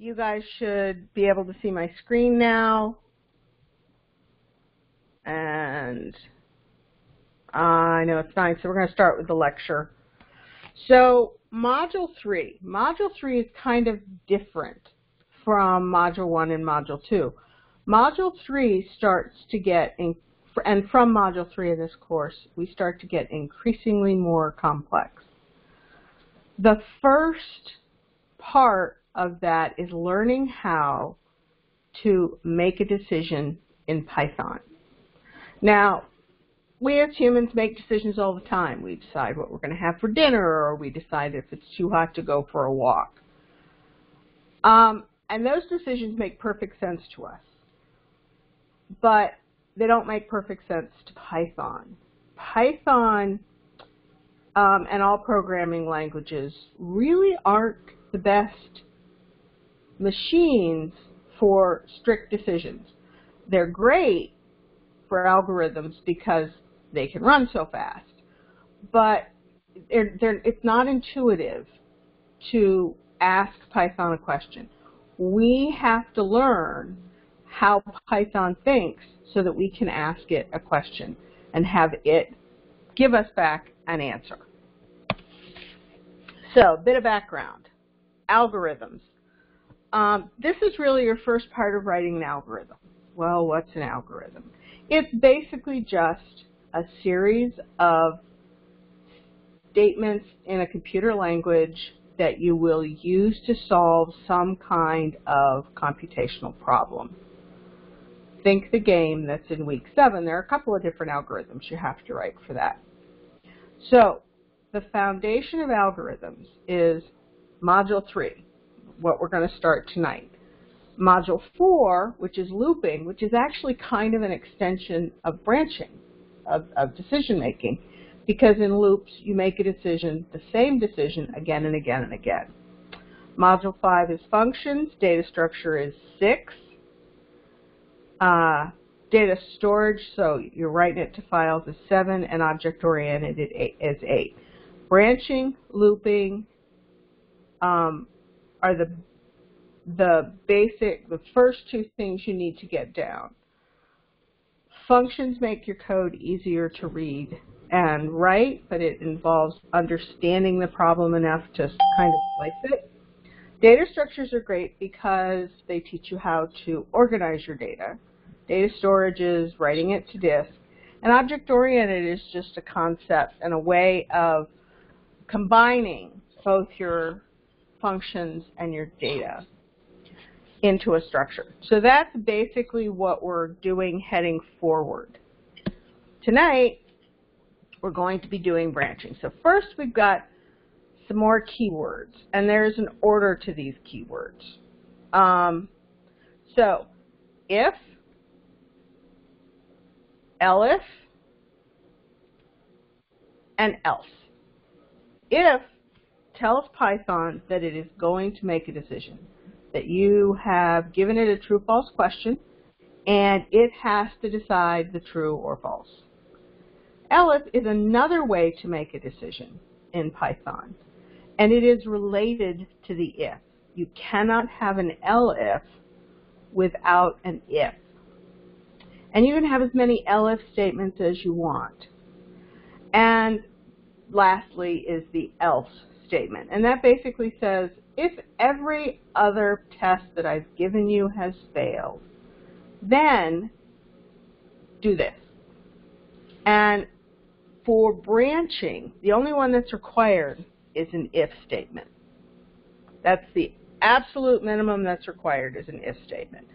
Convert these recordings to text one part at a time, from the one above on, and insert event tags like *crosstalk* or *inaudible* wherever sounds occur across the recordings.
you guys should be able to see my screen now. And I know it's nine, so we're going to start with the lecture. So Module 3. Module 3 is kind of different from Module 1 and Module 2. Module 3 starts to get, in, and from Module 3 of this course, we start to get increasingly more complex. The first part of that is learning how to make a decision in Python. Now, we as humans make decisions all the time. We decide what we're going to have for dinner, or we decide if it's too hot to go for a walk. Um, and those decisions make perfect sense to us. But they don't make perfect sense to Python. Python um, and all programming languages really aren't the best machines for strict decisions. They're great for algorithms because they can run so fast, but they're, they're, it's not intuitive to ask Python a question. We have to learn how Python thinks so that we can ask it a question and have it give us back an answer. So, a bit of background. Algorithms. Um, this is really your first part of writing an algorithm. Well, what's an algorithm? It's basically just a series of statements in a computer language that you will use to solve some kind of computational problem. Think the game that's in week seven. There are a couple of different algorithms you have to write for that. So the foundation of algorithms is module three what we're going to start tonight. Module 4, which is looping, which is actually kind of an extension of branching, of, of decision making, because in loops you make a decision, the same decision, again and again and again. Module 5 is functions, data structure is 6. Uh, data storage, so you're writing it to files, is 7, and object-oriented is 8. Branching, looping, um, are the the basic, the first two things you need to get down. Functions make your code easier to read and write, but it involves understanding the problem enough to kind of slice it. Data structures are great because they teach you how to organize your data. Data storage is writing it to disk. And object-oriented is just a concept and a way of combining both your functions and your data into a structure. So that's basically what we're doing heading forward. Tonight, we're going to be doing branching. So first we've got some more keywords, and there's an order to these keywords. Um, so if, elif, and else. If tells Python that it is going to make a decision, that you have given it a true-false question, and it has to decide the true or false. Elif is another way to make a decision in Python, and it is related to the if. You cannot have an elif without an if. And you can have as many elif statements as you want. And lastly is the else statement. And that basically says, if every other test that I've given you has failed, then do this. And for branching, the only one that's required is an if statement. That's the absolute minimum that's required is an if statement.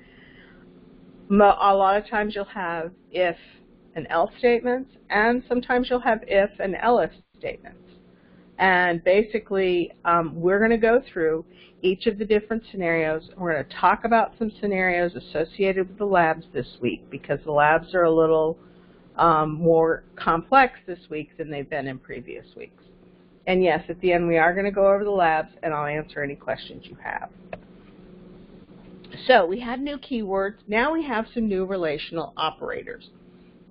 A lot of times you'll have if and else statements, and sometimes you'll have if and else statements. And basically, um, we're going to go through each of the different scenarios. We're going to talk about some scenarios associated with the labs this week because the labs are a little um, more complex this week than they've been in previous weeks. And yes, at the end we are going to go over the labs and I'll answer any questions you have. So we had new keywords. Now we have some new relational operators.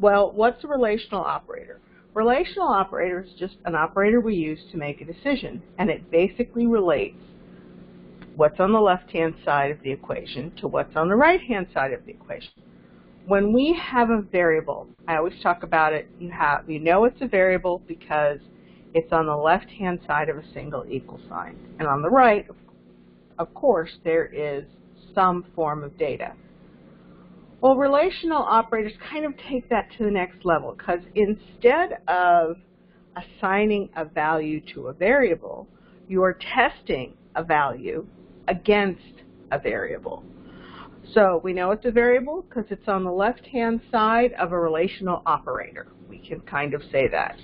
Well, what's a relational operator? Relational operator is just an operator we use to make a decision, and it basically relates what's on the left-hand side of the equation to what's on the right-hand side of the equation. When we have a variable, I always talk about it, you have you know it's a variable because it's on the left-hand side of a single equal sign. And on the right, of course, there is some form of data. Well, relational operators kind of take that to the next level because instead of assigning a value to a variable, you are testing a value against a variable. So we know it's a variable because it's on the left-hand side of a relational operator. We can kind of say that.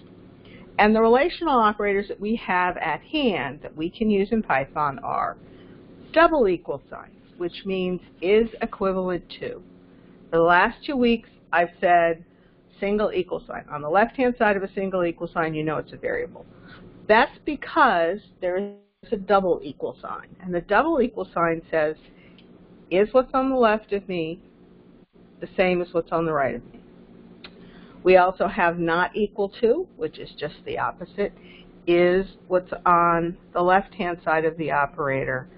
And the relational operators that we have at hand that we can use in Python are double equal signs, which means is equivalent to. The last two weeks, I've said single equal sign. On the left-hand side of a single equal sign, you know it's a variable. That's because there is a double equal sign. And the double equal sign says, is what's on the left of me the same as what's on the right of me? We also have not equal to, which is just the opposite, is what's on the left-hand side of the operator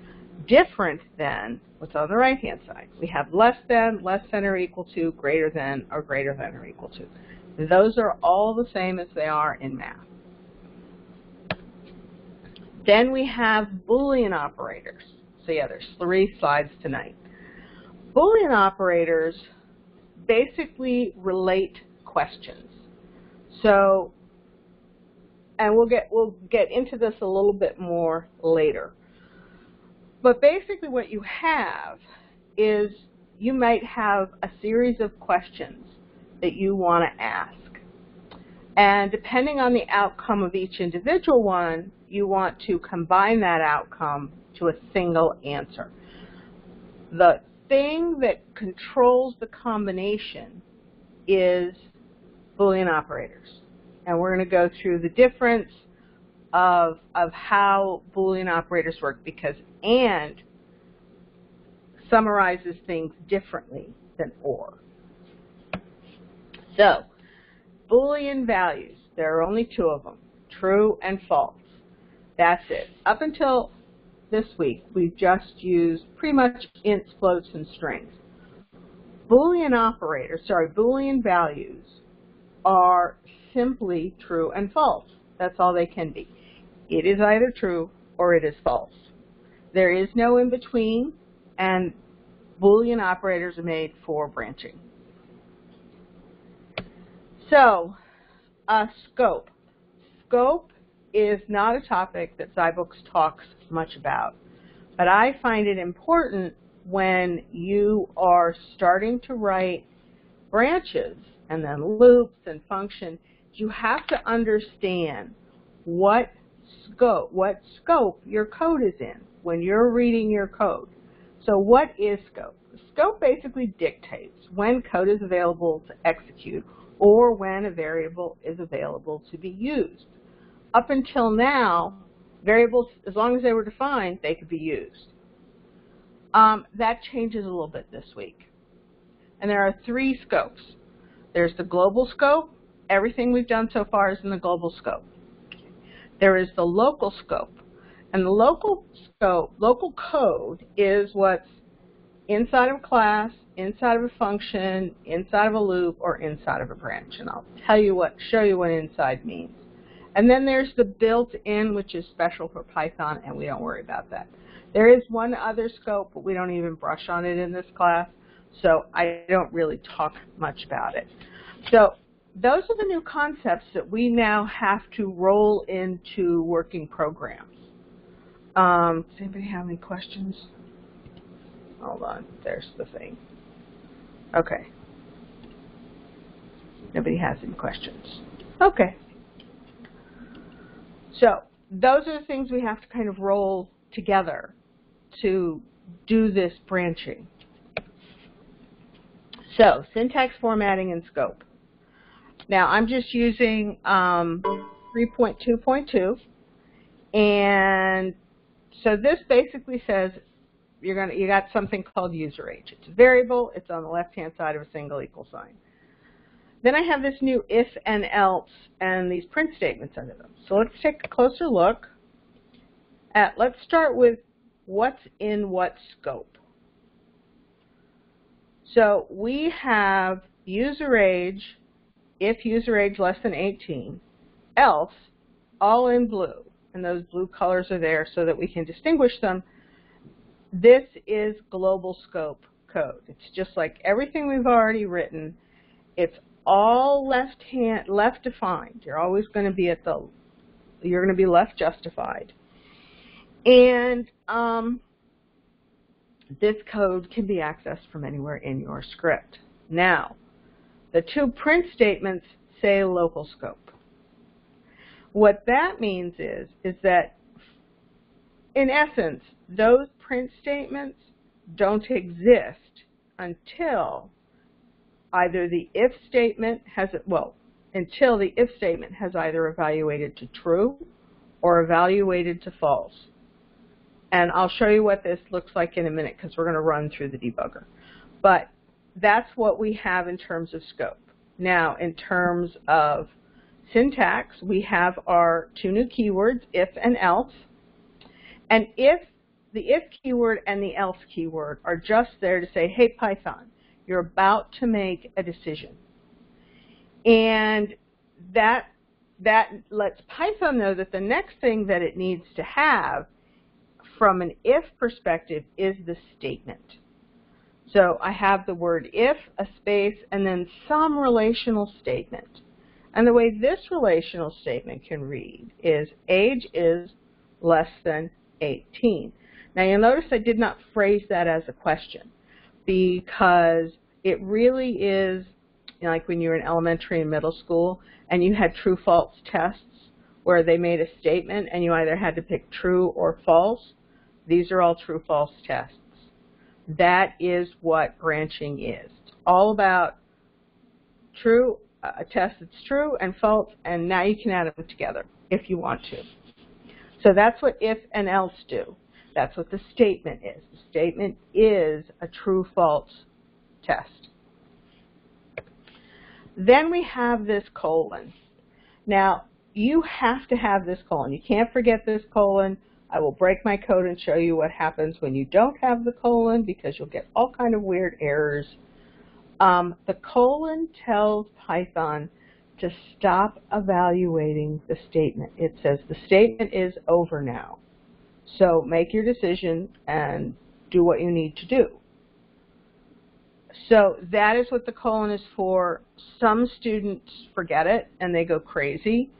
different than what's on the right-hand side. We have less than, less than or equal to, greater than, or greater than or equal to. Those are all the same as they are in math. Then we have Boolean operators. So yeah, there's three slides tonight. Boolean operators basically relate questions. So, and we'll get we'll get into this a little bit more later. But basically what you have is you might have a series of questions that you want to ask. And depending on the outcome of each individual one, you want to combine that outcome to a single answer. The thing that controls the combination is Boolean operators. And we're going to go through the difference of, of how Boolean operators work because AND summarizes things differently than OR. So, Boolean values, there are only two of them, true and false. That's it. Up until this week, we've just used pretty much ints, floats, and strings. Boolean operators, sorry, Boolean values are simply true and false. That's all they can be. It is either true or it is false. There is no in between, and Boolean operators are made for branching. So, uh, scope. Scope is not a topic that zyBooks talks much about, but I find it important when you are starting to write branches and then loops and functions, you have to understand what scope, what scope your code is in when you're reading your code. So what is scope? Scope basically dictates when code is available to execute or when a variable is available to be used. Up until now, variables, as long as they were defined, they could be used. Um, that changes a little bit this week. And there are three scopes. There's the global scope. Everything we've done so far is in the global scope. There is the local scope. And the local scope, local code is what's inside of a class, inside of a function, inside of a loop, or inside of a branch. And I'll tell you what, show you what inside means. And then there's the built-in, which is special for Python, and we don't worry about that. There is one other scope, but we don't even brush on it in this class, so I don't really talk much about it. So those are the new concepts that we now have to roll into working programs. Um, does anybody have any questions? Hold on, there's the thing. Okay. Nobody has any questions. Okay. So those are the things we have to kind of roll together to do this branching. So syntax formatting and scope. Now I'm just using um, 3.2.2 and so this basically says you're gonna you got something called user age. It's a variable, it's on the left hand side of a single equal sign. Then I have this new if and else and these print statements under them. So let's take a closer look at let's start with what's in what scope. So we have user age, if user age less than 18, else, all in blue. And those blue colors are there so that we can distinguish them. This is global scope code. It's just like everything we've already written. It's all left hand left defined. You're always going to be at the you're going to be left justified. And um, this code can be accessed from anywhere in your script. Now, the two print statements say local scope. What that means is, is that in essence, those print statements don't exist until either the if statement has, well, until the if statement has either evaluated to true or evaluated to false. And I'll show you what this looks like in a minute because we're going to run through the debugger. But that's what we have in terms of scope. Now, in terms of syntax, we have our two new keywords, if and else. And if the if keyword and the else keyword are just there to say, hey, Python, you're about to make a decision. And that, that lets Python know that the next thing that it needs to have from an if perspective is the statement. So I have the word if, a space, and then some relational statement. And the way this relational statement can read is age is less than 18. Now you'll notice I did not phrase that as a question because it really is you know, like when you were in elementary and middle school and you had true-false tests where they made a statement and you either had to pick true or false. These are all true-false tests. That is what branching is. It's all about true, a test that's true and false, and now you can add them together if you want to. So that's what if and else do. That's what the statement is. The statement is a true-false test. Then we have this colon. Now, you have to have this colon. You can't forget this colon. I will break my code and show you what happens when you don't have the colon because you'll get all kind of weird errors. Um, the colon tells Python to stop evaluating the statement. It says the statement is over now. So make your decision and do what you need to do. So that is what the colon is for. Some students forget it and they go crazy.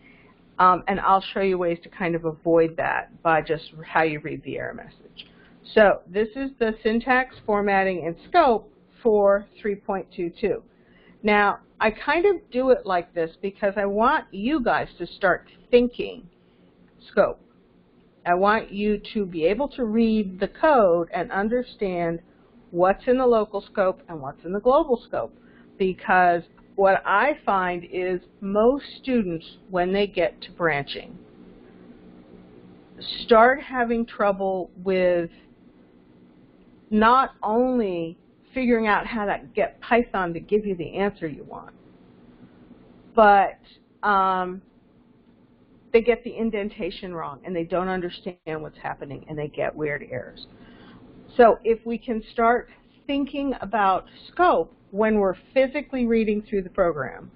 Um, and I'll show you ways to kind of avoid that by just how you read the error message. So this is the syntax, formatting, and scope for 3.22. Now, I kind of do it like this because I want you guys to start thinking scope. I want you to be able to read the code and understand what's in the local scope and what's in the global scope because what I find is most students, when they get to branching, start having trouble with not only figuring out how to get Python to give you the answer you want, but um, they get the indentation wrong and they don't understand what's happening and they get weird errors. So if we can start thinking about scope when we're physically reading through the program,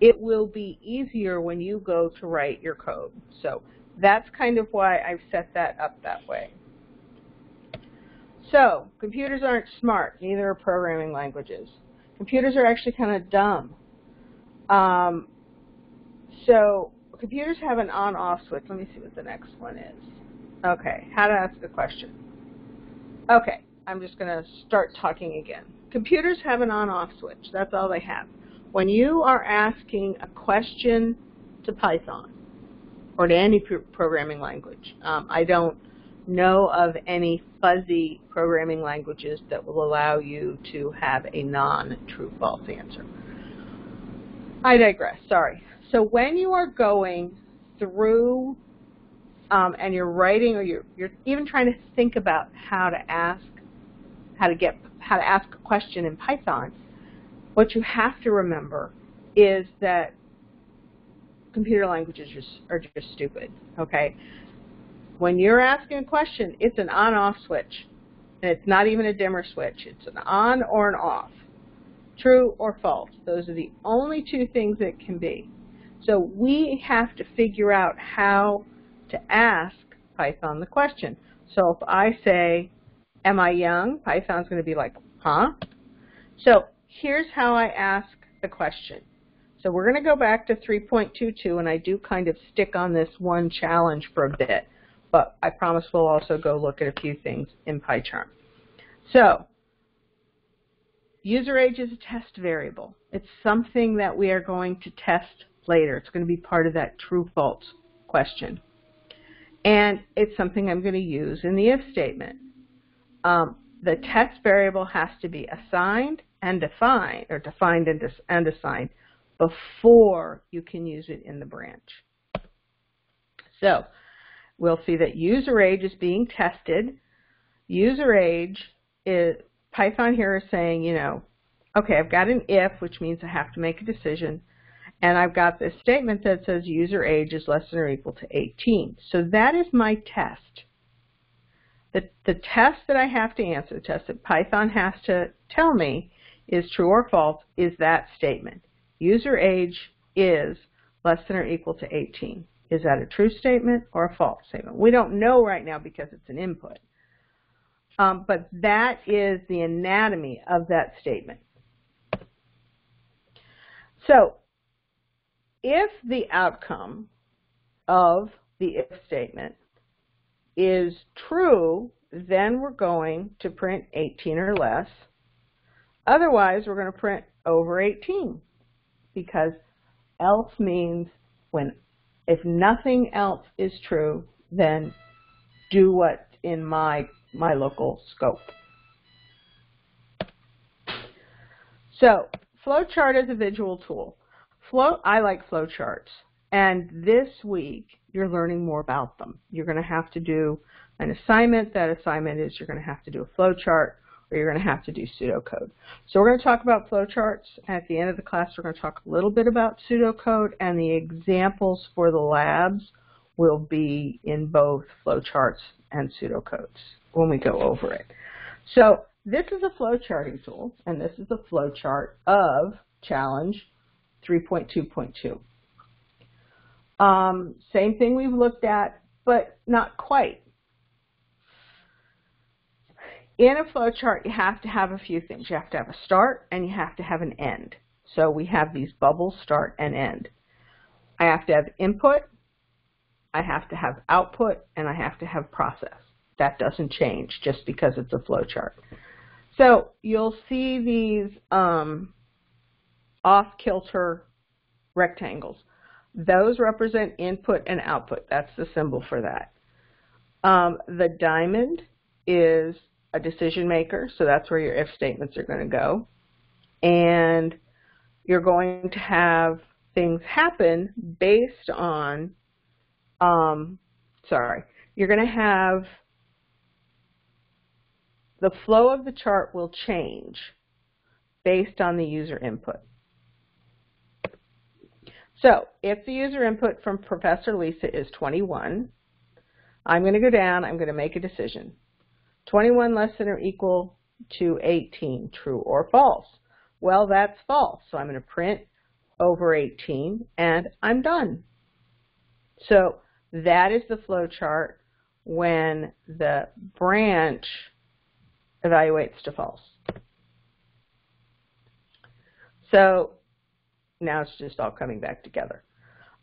it will be easier when you go to write your code. So that's kind of why I've set that up that way. So computers aren't smart, neither are programming languages. Computers are actually kind of dumb. Um, so computers have an on-off switch. Let me see what the next one is. Okay, how to ask a question. Okay, I'm just going to start talking again. Computers have an on-off switch. That's all they have. When you are asking a question to Python or to any programming language, um, I don't know of any fuzzy programming languages that will allow you to have a non-true false answer. I digress, sorry. So when you are going through um, and you're writing or you're, you're even trying to think about how to ask how to get how to ask a question in Python, what you have to remember is that computer languages are just stupid. Okay, when you're asking a question, it's an on-off switch. And it's not even a dimmer switch. It's an on or an off. True or false. Those are the only two things it can be. So we have to figure out how to ask Python the question. So if I say, am I young? Python's going to be like, huh? So here's how I ask the question. So we're going to go back to 3.22, and I do kind of stick on this one challenge for a bit, but I promise we'll also go look at a few things in PyCharm. So user age is a test variable. It's something that we are going to test later. It's going to be part of that true-false question. And it's something I'm going to use in the if statement. Um, the test variable has to be assigned and defined, or defined and, and assigned, before you can use it in the branch. So we'll see that user age is being tested. User age is, Python here is saying, you know, okay, I've got an if, which means I have to make a decision, and I've got this statement that says user age is less than or equal to 18. So that is my test. The, the test that I have to answer, the test that Python has to tell me is true or false, is that statement user age is less than or equal to 18. Is that a true statement or a false statement? We don't know right now because it's an input. Um, but that is the anatomy of that statement. So if the outcome of the if statement is true, then we're going to print 18 or less. Otherwise, we're going to print over 18 because else means when if nothing else is true, then do what's in my my local scope. So flowchart is a visual tool. Flow I like flowcharts. And this week you're learning more about them. You're going to have to do an assignment. That assignment is you're going to have to do a flowchart or you're going to have to do pseudocode. So we're going to talk about flowcharts. At the end of the class, we're going to talk a little bit about pseudocode, and the examples for the labs will be in both flowcharts and pseudocodes when we go over it. So this is a flowcharting tool, and this is a flowchart of challenge 3.2.2. Um, same thing we've looked at, but not quite in a flowchart, you have to have a few things. You have to have a start and you have to have an end. So we have these bubbles start and end. I have to have input, I have to have output, and I have to have process. That doesn't change just because it's a flowchart. So you'll see these um, off-kilter rectangles. Those represent input and output. That's the symbol for that. Um, the diamond is a decision maker, so that's where your if statements are going to go. And you're going to have things happen based on, um, sorry, you're going to have the flow of the chart will change based on the user input. So if the user input from Professor Lisa is 21, I'm going to go down, I'm going to make a decision. 21 less than or equal to 18, true or false? Well, that's false. So I'm going to print over 18 and I'm done. So that is the flow chart when the branch evaluates to false. So now it's just all coming back together.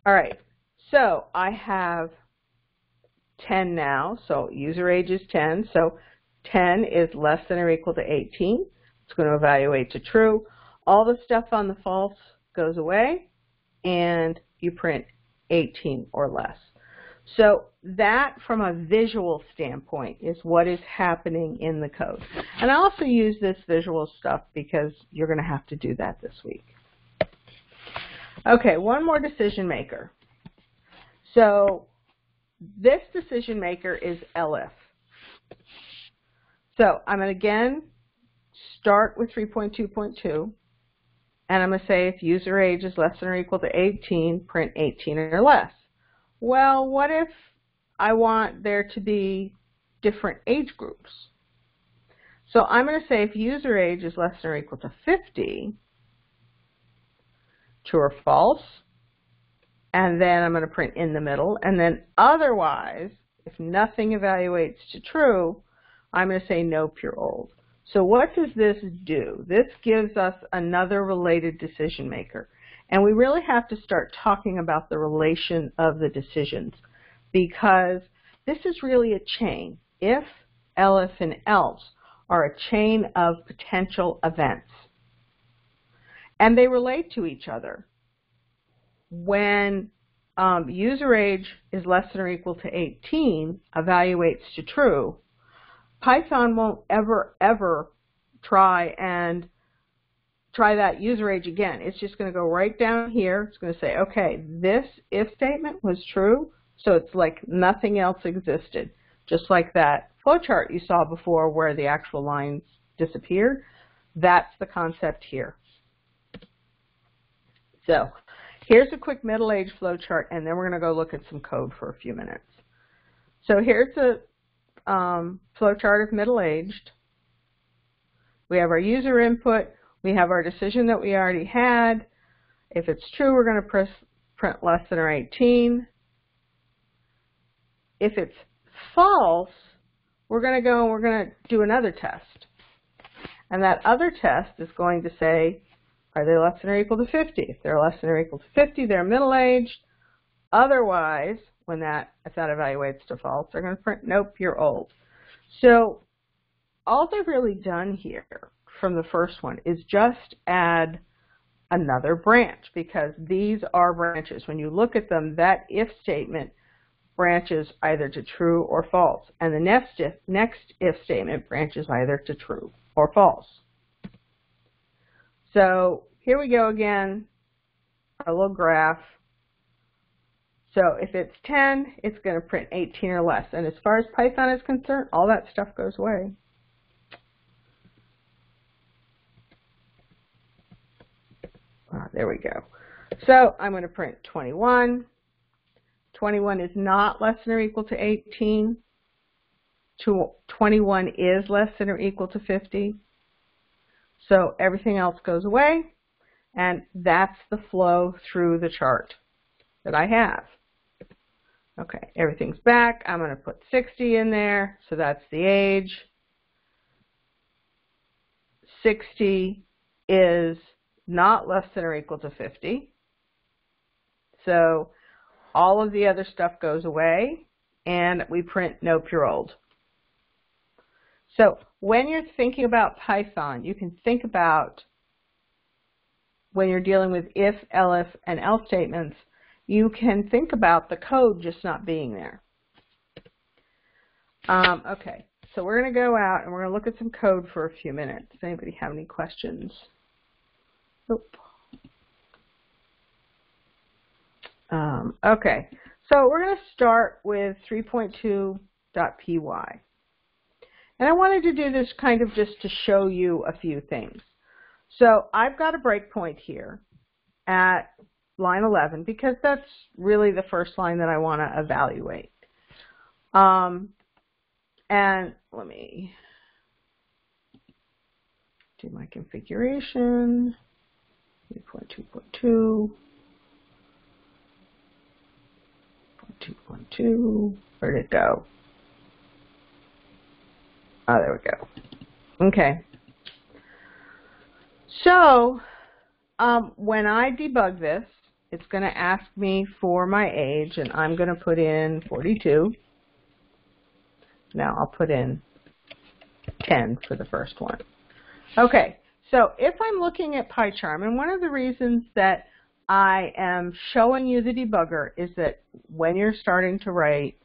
All right, so I have 10 now, so user age is 10. So 10 is less than or equal to 18. It's going to evaluate to true. All the stuff on the false goes away, and you print 18 or less. So that, from a visual standpoint, is what is happening in the code. And I also use this visual stuff because you're going to have to do that this week. Okay, one more decision maker. So this decision maker is elif. So I'm going to again start with 3.2.2 and I'm going to say if user age is less than or equal to 18, print 18 or less. Well, what if I want there to be different age groups. So I'm going to say if user age is less than or equal to 50, true or false, and then I'm going to print in the middle, and then otherwise, if nothing evaluates to true, I'm going to say nope, you're old. So what does this do? This gives us another related decision maker. And we really have to start talking about the relation of the decisions because this is really a chain. If, else, and else are a chain of potential events. And they relate to each other. When um, user age is less than or equal to 18 evaluates to true, Python won't ever, ever try and try that user age again. It's just going to go right down here. It's going to say, okay, this if statement was true, so it's like nothing else existed. Just like that flowchart you saw before where the actual lines disappeared. That's the concept here. So here's a quick middle age flowchart, and then we're going to go look at some code for a few minutes. So here's a um, flowchart of middle-aged. We have our user input. We have our decision that we already had. If it's true, we're going to press, print less than or 18. If it's false, we're going to go and we're going to do another test. And that other test is going to say, are they less than or equal to 50? If they're less than or equal to 50, they're middle-aged. Otherwise, when that, if that evaluates to false, they're going to print, nope, you're old. So all they've really done here from the first one is just add another branch because these are branches. When you look at them, that if statement branches either to true or false, and the next if, next if statement branches either to true or false. So here we go again, our little graph. So if it's 10, it's going to print 18 or less. And as far as Python is concerned, all that stuff goes away. Ah, there we go. So I'm going to print 21. 21 is not less than or equal to 18. 21 is less than or equal to 50. So everything else goes away, and that's the flow through the chart that I have. Okay, everything's back. I'm going to put 60 in there, so that's the age. 60 is not less than or equal to 50. So all of the other stuff goes away, and we print nope, you're old. So when you're thinking about Python, you can think about when you're dealing with if, elif, and else statements, you can think about the code just not being there. Um, okay, so we're going to go out and we're going to look at some code for a few minutes. Does anybody have any questions? Nope. Um, okay, so we're going to start with 3.2.py. And I wanted to do this kind of just to show you a few things. So I've got a breakpoint here at line 11 because that's really the first line that I want to evaluate. Um, and let me do my configuration, 3.2.2, 2.2, where did it go? Oh, there we go. Okay. So, um, when I debug this, it's going to ask me for my age, and I'm going to put in 42. Now I'll put in 10 for the first one. Okay, so if I'm looking at PyCharm, and one of the reasons that I am showing you the debugger is that when you're starting to write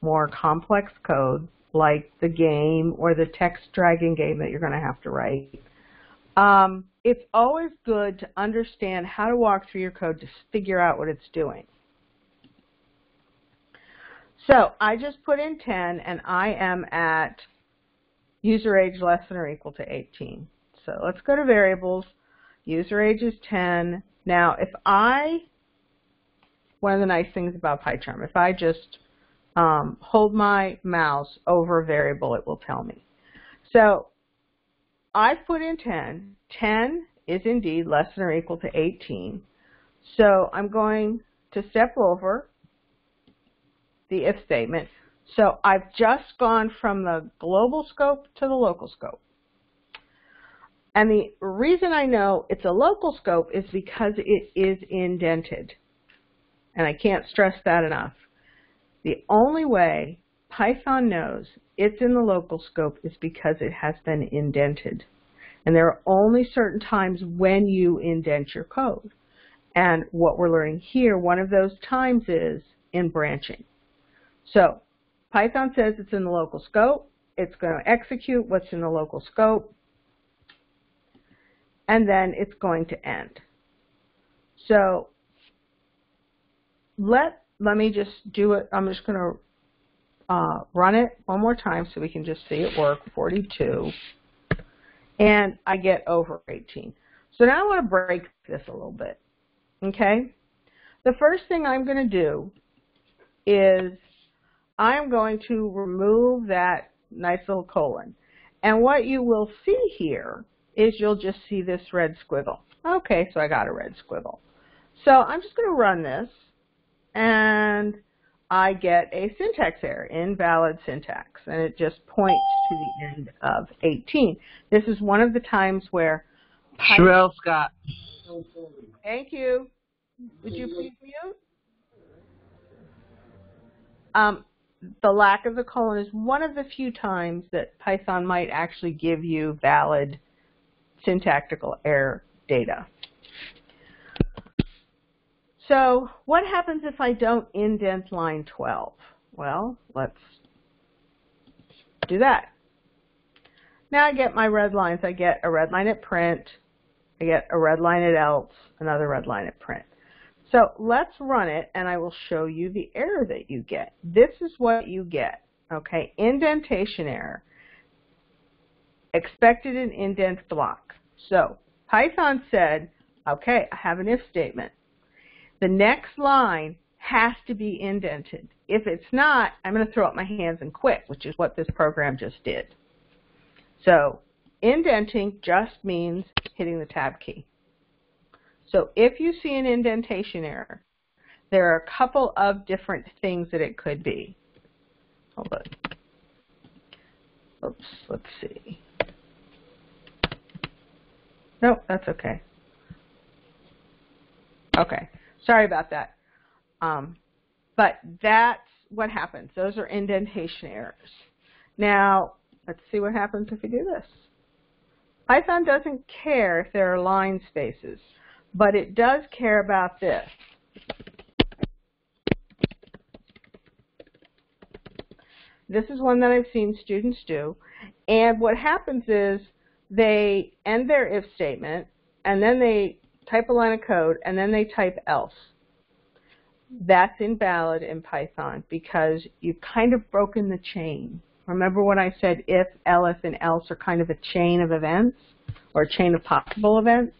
more complex code, like the game or the text dragging game that you're going to have to write, um, it's always good to understand how to walk through your code to figure out what it's doing. So I just put in 10 and I am at user age less than or equal to 18. So let's go to variables. User age is 10. Now if I, one of the nice things about PyCharm, if I just um, hold my mouse over a variable, it will tell me. So I've put in 10. 10 is indeed less than or equal to 18. So I'm going to step over the if statement. So I've just gone from the global scope to the local scope. And the reason I know it's a local scope is because it is indented. And I can't stress that enough. The only way Python knows it's in the local scope is because it has been indented. And there are only certain times when you indent your code. And what we're learning here, one of those times is in branching. So Python says it's in the local scope. It's going to execute what's in the local scope. And then it's going to end. So let, let me just do it. I'm just going to uh, run it one more time so we can just see it work, 42. And I get over 18. So now I want to break this a little bit. Okay? The first thing I'm going to do is I'm going to remove that nice little colon. And what you will see here is you'll just see this red squiggle. Okay, so I got a red squiggle. So I'm just going to run this, and I get a syntax error, invalid syntax, and it just points to the end of 18. This is one of the times where Sherelle Scott. Thank you. Would you please mute? Um, the lack of the colon is one of the few times that Python might actually give you valid syntactical error data. So what happens if I don't indent line 12? Well, let's do that. Now I get my red lines. I get a red line at print. I get a red line at else, another red line at print. So let's run it and I will show you the error that you get. This is what you get, okay? Indentation error. Expected an indent block. So Python said, okay, I have an if statement. The next line has to be indented. If it's not, I'm going to throw up my hands and quit, which is what this program just did. So indenting just means hitting the tab key. So if you see an indentation error, there are a couple of different things that it could be. Hold on. Oops, let's see. Nope, that's okay. Okay, sorry about that. Um, but that's what happens. Those are indentation errors. Now, let's see what happens if we do this. Python doesn't care if there are line spaces but it does care about this. This is one that I've seen students do. And what happens is they end their if statement, and then they type a line of code, and then they type else. That's invalid in Python because you've kind of broken the chain. Remember when I said if, else, and else are kind of a chain of events, or a chain of possible events?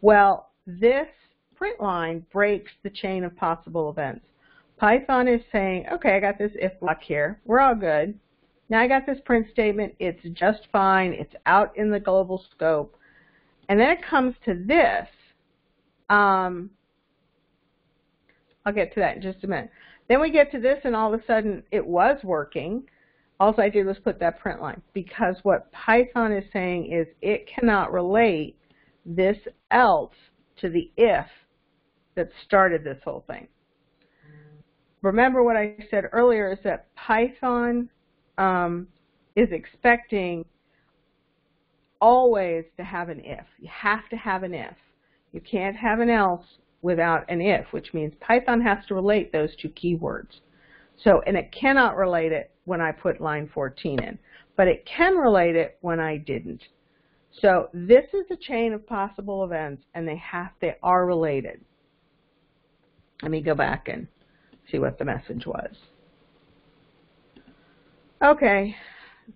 Well, this print line breaks the chain of possible events. Python is saying, okay, I got this if block here. We're all good. Now I got this print statement. It's just fine. It's out in the global scope. And then it comes to this. Um, I'll get to that in just a minute. Then we get to this, and all of a sudden it was working. All I did was put that print line because what Python is saying is it cannot relate this else to the if that started this whole thing. Remember what I said earlier is that Python um, is expecting always to have an if. You have to have an if. You can't have an else without an if, which means Python has to relate those two keywords. So, and it cannot relate it when I put line 14 in, but it can relate it when I didn't. So this is a chain of possible events, and they have they are related. Let me go back and see what the message was. Okay,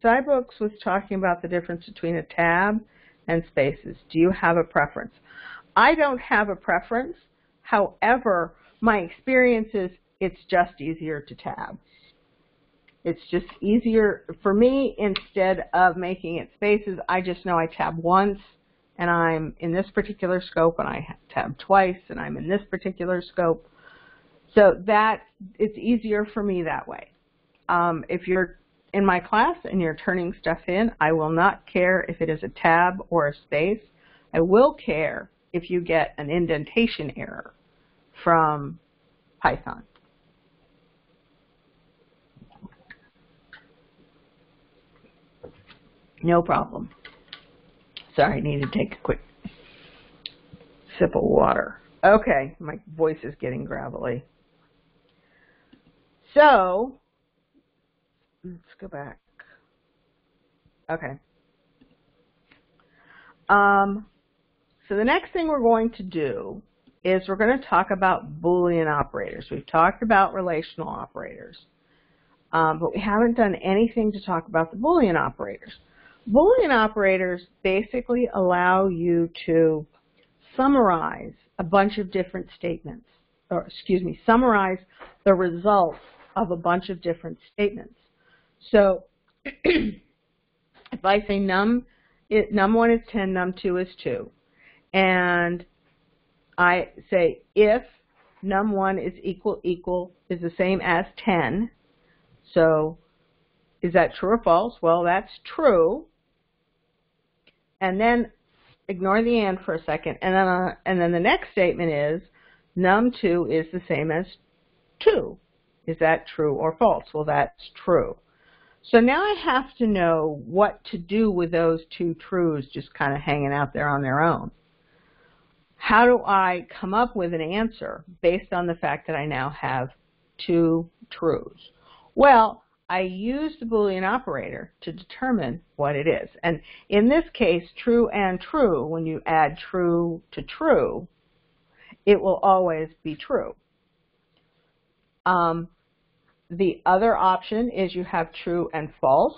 zyBooks was talking about the difference between a tab and spaces. Do you have a preference? I don't have a preference. However, my experience is it's just easier to tab. It's just easier for me instead of making it spaces. I just know I tab once and I'm in this particular scope and I tab twice and I'm in this particular scope. So that it's easier for me that way. Um, if you're in my class and you're turning stuff in, I will not care if it is a tab or a space. I will care if you get an indentation error from Python. No problem. Sorry, I need to take a quick sip of water. Okay, my voice is getting gravelly. So, let's go back. Okay. Um, so the next thing we're going to do is we're going to talk about Boolean operators. We've talked about relational operators, um, but we haven't done anything to talk about the Boolean operators. Boolean operators basically allow you to summarize a bunch of different statements, or excuse me, summarize the results of a bunch of different statements. So *clears throat* if I say num, it, num1 is 10, num2 is 2, and I say if num1 is equal equal is the same as 10, so is that true or false? Well, that's true and then ignore the and for a second, and then uh, and then the next statement is num2 is the same as 2. Is that true or false? Well, that's true. So now I have to know what to do with those two truths just kind of hanging out there on their own. How do I come up with an answer based on the fact that I now have two truths? Well, I use the Boolean operator to determine what it is. And in this case, true and true, when you add true to true, it will always be true. Um, the other option is you have true and false.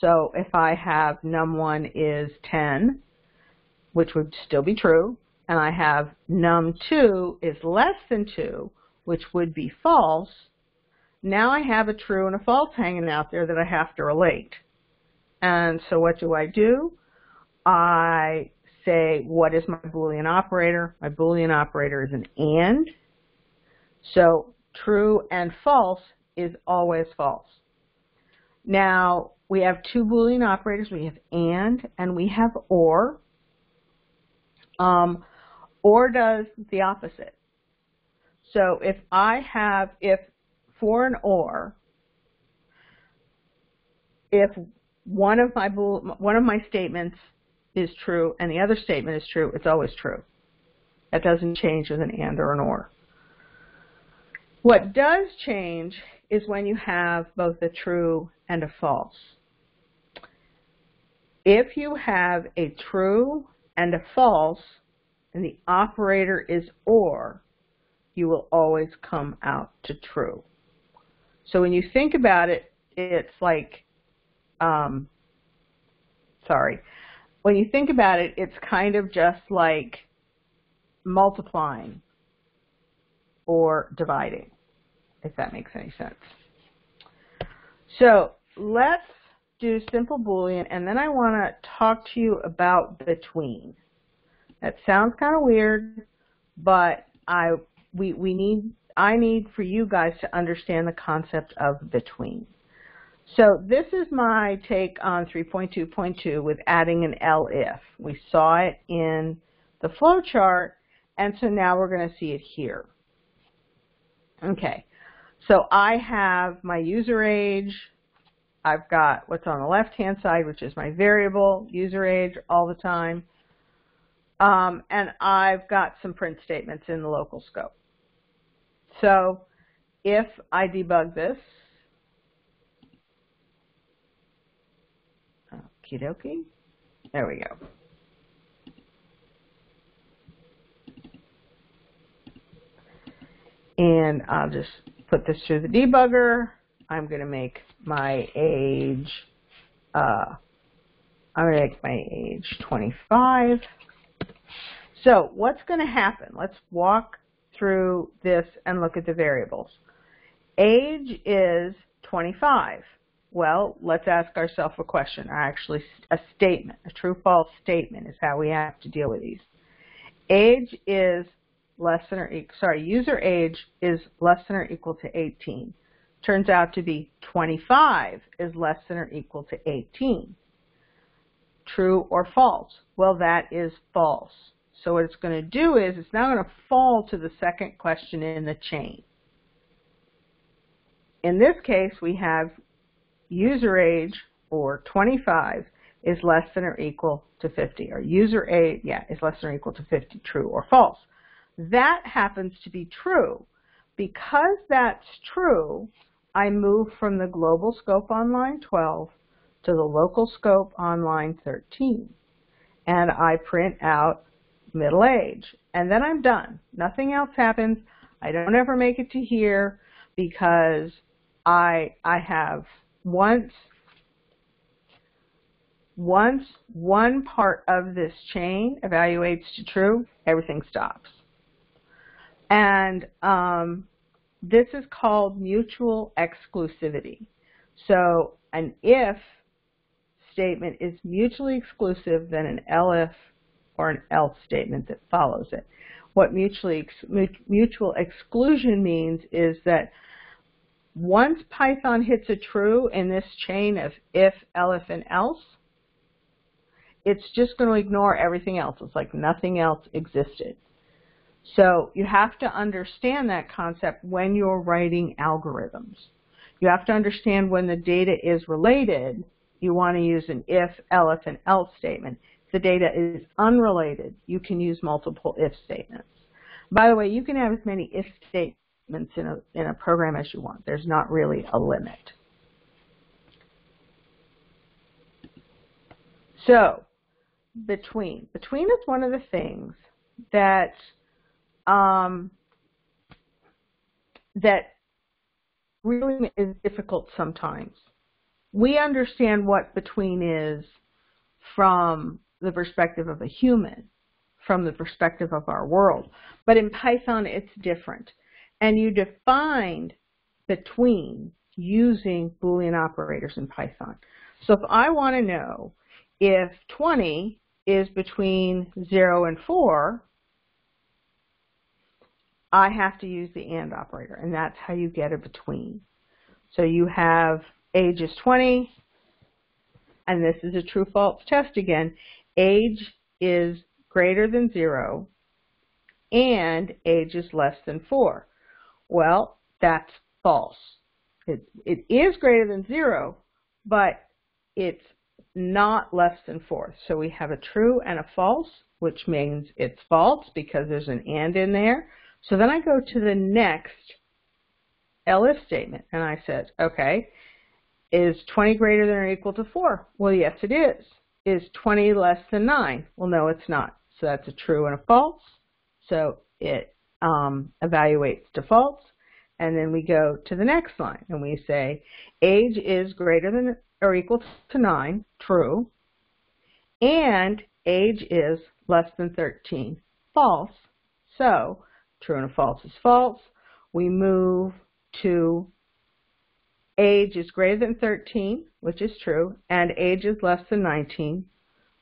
So if I have num1 is 10, which would still be true, and I have num2 is less than 2, which would be false, now I have a true and a false hanging out there that I have to relate. And so what do I do? I say, what is my Boolean operator? My Boolean operator is an AND. So true and false is always false. Now, we have two Boolean operators. We have AND and we have OR. Um, OR does the opposite. So if I have, if for an or, if one of my one of my statements is true and the other statement is true, it's always true. That doesn't change with an and or an or. What does change is when you have both a true and a false. If you have a true and a false, and the operator is or, you will always come out to true. So when you think about it, it's like, um, sorry, when you think about it, it's kind of just like multiplying or dividing, if that makes any sense. So let's do simple Boolean, and then I want to talk to you about between. That sounds kind of weird, but I we we need I need for you guys to understand the concept of between. So this is my take on 3.2.2 with adding an elif. We saw it in the flow chart, and so now we're going to see it here. Okay, so I have my user age. I've got what's on the left-hand side, which is my variable, user age, all the time. Um, and I've got some print statements in the local scope. So if I debug this, okie dokie, there we go. And I'll just put this through the debugger. I'm going to make my age, uh, I'm going to make my age 25. So what's going to happen? Let's walk through this and look at the variables. Age is 25? Well, let's ask ourselves a question, or actually a statement. A true-false statement is how we have to deal with these. Age is less than or equal, sorry, user age is less than or equal to 18. Turns out to be 25 is less than or equal to 18. True or false? Well, that is false. So what it's going to do is it's now going to fall to the second question in the chain. In this case, we have user age, or 25, is less than or equal to 50, or user age, yeah, is less than or equal to 50, true or false. That happens to be true. Because that's true, I move from the global scope on line 12 to the local scope on line 13. And I print out middle age. And then I'm done. Nothing else happens. I don't ever make it to here because I, I have once once one part of this chain evaluates to true, everything stops. And um, this is called mutual exclusivity. So an if statement is mutually exclusive then an elif or an else statement that follows it. What mutually mutual exclusion means is that once Python hits a true in this chain of if, elif, and else, it's just going to ignore everything else. It's like nothing else existed. So you have to understand that concept when you're writing algorithms. You have to understand when the data is related, you want to use an if, elif, and else statement. The data is unrelated, you can use multiple if statements. By the way, you can have as many if statements in a, in a program as you want. There's not really a limit. So, between. Between is one of the things that um, that really is difficult sometimes. We understand what between is from the perspective of a human, from the perspective of our world. But in Python, it's different. And you defined between using Boolean operators in Python. So if I want to know if 20 is between 0 and 4, I have to use the AND operator, and that's how you get a between. So you have age is 20, and this is a true-false test again. Age is greater than 0, and age is less than 4. Well, that's false. It, it is greater than 0, but it's not less than 4. So we have a true and a false, which means it's false because there's an and in there. So then I go to the next elif statement, and I said, okay, is 20 greater than or equal to 4? Well, yes, it is. Is 20 less than 9? Well, no, it's not. So that's a true and a false. So it um, evaluates to false. And then we go to the next line, and we say, age is greater than or equal to 9, true, and age is less than 13, false. So true and a false is false. We move to age is greater than 13, which is true, and age is less than 19,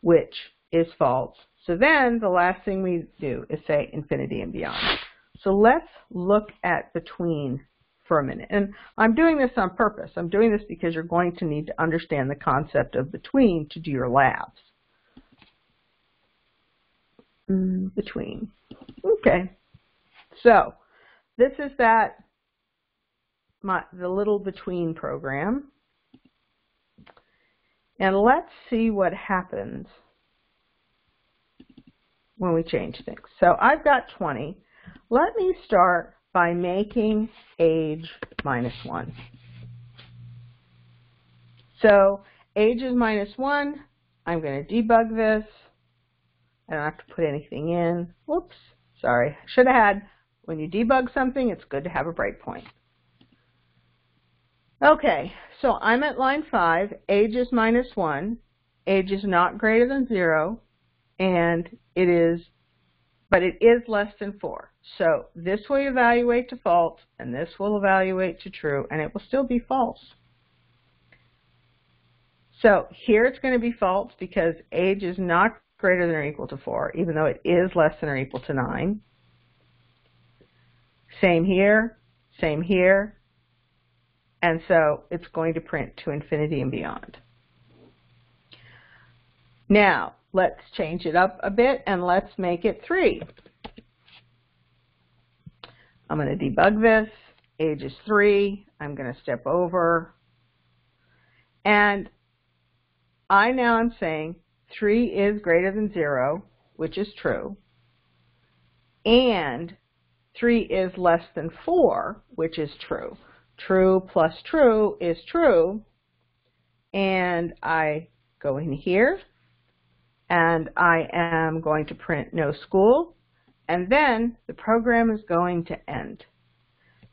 which is false. So then the last thing we do is say infinity and beyond. So let's look at between for a minute. And I'm doing this on purpose. I'm doing this because you're going to need to understand the concept of between to do your labs. Mm, between. Okay. So this is that my, the little between program. And let's see what happens when we change things. So I've got 20. Let me start by making age minus 1. So age is minus 1. I'm going to debug this. I don't have to put anything in. Whoops, sorry. Should have had when you debug something, it's good to have a breakpoint. Okay, so I'm at line 5. Age is minus 1. Age is not greater than 0. And it is, but it is less than 4. So this will evaluate to false, and this will evaluate to true, and it will still be false. So here it's going to be false because age is not greater than or equal to 4, even though it is less than or equal to 9. Same here, same here, and so it's going to print to infinity and beyond. Now, let's change it up a bit and let's make it 3. I'm going to debug this. Age is 3. I'm going to step over. And I now am saying 3 is greater than 0, which is true. And 3 is less than 4, which is true. True plus true is true. And I go in here, and I am going to print no school, and then the program is going to end.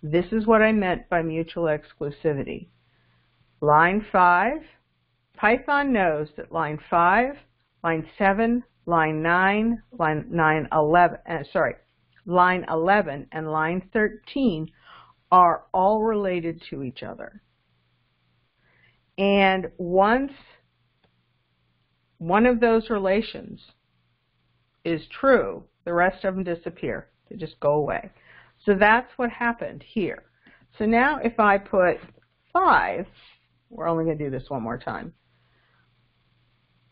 This is what I meant by mutual exclusivity. Line 5, Python knows that line 5, line 7, line 9, line 9, 11, uh, sorry, line 11 and line 13 are all related to each other. And once one of those relations is true, the rest of them disappear. They just go away. So that's what happened here. So now if I put 5, we're only going to do this one more time.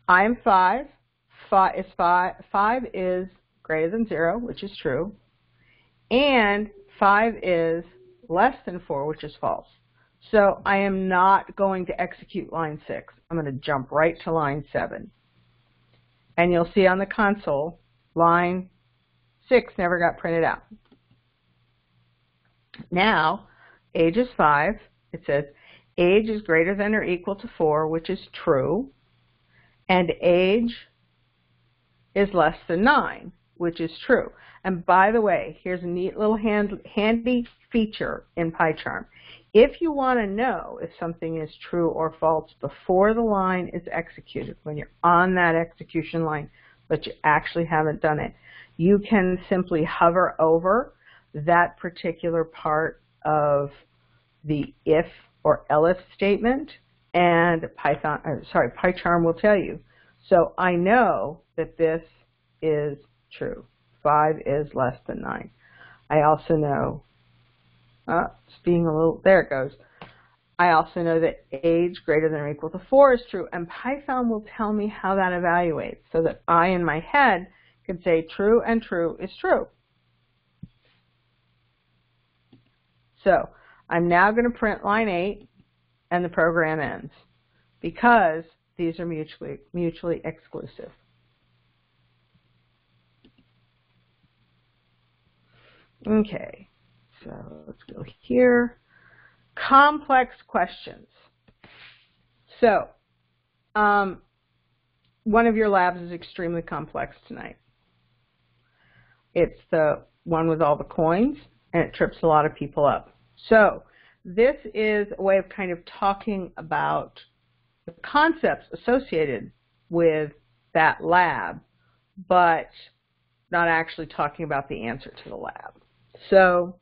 I am 5. 5 is, five, 5 is greater than 0, which is true. And 5 is less than 4, which is false. So I am not going to execute line 6. I'm going to jump right to line 7. And you'll see on the console, line 6 never got printed out. Now, age is 5. It says age is greater than or equal to 4, which is true. And age is less than 9, which is true. And by the way, here's a neat little hand, handy feature in PyCharm. If you want to know if something is true or false before the line is executed, when you're on that execution line, but you actually haven't done it, you can simply hover over that particular part of the if or else statement and Python, uh, sorry, PyCharm will tell you. So I know that this is true. 5 is less than 9. I also know, uh, it's being a little, there it goes. I also know that age greater than or equal to 4 is true, and Python will tell me how that evaluates so that I, in my head, can say true and true is true. So I'm now going to print line 8, and the program ends because these are mutually, mutually exclusive. Okay, so let's go here. Complex questions. So, um, one of your labs is extremely complex tonight. It's the one with all the coins, and it trips a lot of people up. So, this is a way of kind of talking about the concepts associated with that lab, but not actually talking about the answer to the lab. So